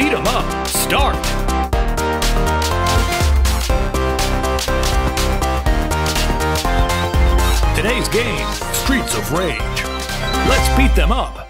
Beat 'em up, start! Today's game, Streets of Rage. Let's beat them up.